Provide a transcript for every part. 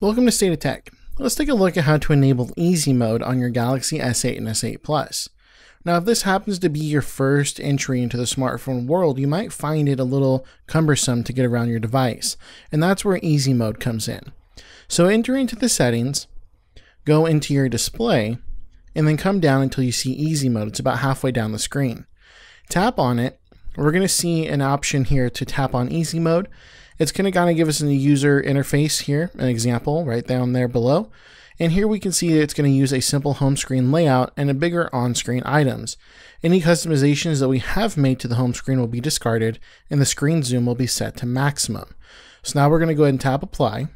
Welcome to State of Tech. Let's take a look at how to enable easy mode on your Galaxy S8 and S8 Plus. Now, if this happens to be your first entry into the smartphone world, you might find it a little cumbersome to get around your device, and that's where easy mode comes in. So enter into the settings, go into your display, and then come down until you see easy mode. It's about halfway down the screen. Tap on it. We're going to see an option here to tap on easy mode. It's going to kind of give us a user interface here, an example right down there below. And here we can see that it's going to use a simple home screen layout and a bigger on-screen items. Any customizations that we have made to the home screen will be discarded and the screen zoom will be set to maximum. So now we're going to go ahead and tap apply,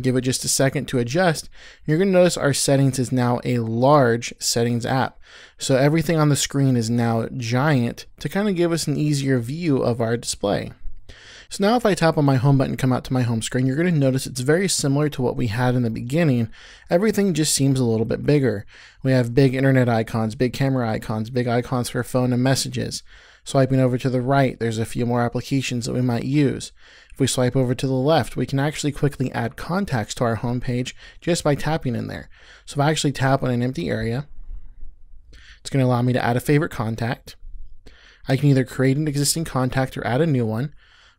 give it just a second to adjust. You're going to notice our settings is now a large settings app. So everything on the screen is now giant to kind of give us an easier view of our display. So now if I tap on my home button come out to my home screen, you're going to notice it's very similar to what we had in the beginning. Everything just seems a little bit bigger. We have big internet icons, big camera icons, big icons for phone and messages. Swiping over to the right, there's a few more applications that we might use. If we swipe over to the left, we can actually quickly add contacts to our home page just by tapping in there. So if I actually tap on an empty area, it's going to allow me to add a favorite contact. I can either create an existing contact or add a new one.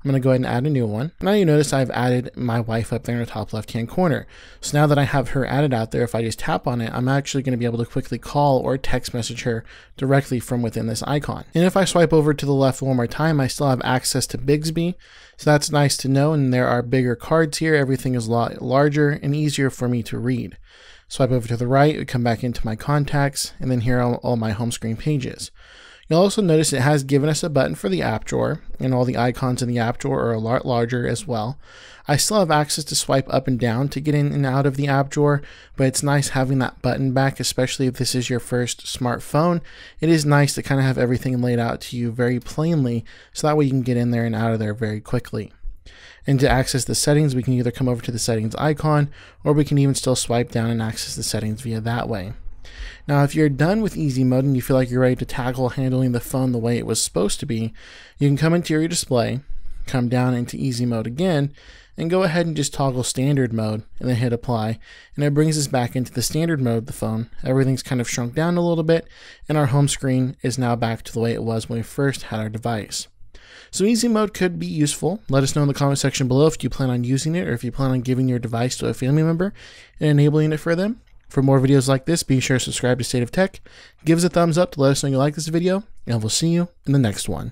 I'm going to go ahead and add a new one. Now you notice I've added my wife up there in the top left hand corner. So now that I have her added out there, if I just tap on it, I'm actually going to be able to quickly call or text message her directly from within this icon. And if I swipe over to the left one more time, I still have access to Bixby. So that's nice to know. And there are bigger cards here. Everything is a lot larger and easier for me to read. Swipe over to the right, come back into my contacts, and then here are all my home screen pages. You'll also notice it has given us a button for the app drawer, and all the icons in the app drawer are a lot larger as well. I still have access to swipe up and down to get in and out of the app drawer, but it's nice having that button back, especially if this is your first smartphone. It is nice to kind of have everything laid out to you very plainly, so that way you can get in there and out of there very quickly. And to access the settings, we can either come over to the settings icon, or we can even still swipe down and access the settings via that way. Now, if you're done with easy mode and you feel like you're ready to tackle handling the phone the way it was supposed to be, you can come into your display, come down into easy mode again, and go ahead and just toggle standard mode and then hit apply. And it brings us back into the standard mode of the phone. Everything's kind of shrunk down a little bit, and our home screen is now back to the way it was when we first had our device. So easy mode could be useful. Let us know in the comment section below if you plan on using it or if you plan on giving your device to a family member and enabling it for them. For more videos like this, be sure to subscribe to State of Tech, give us a thumbs up to let us know you like this video, and we'll see you in the next one.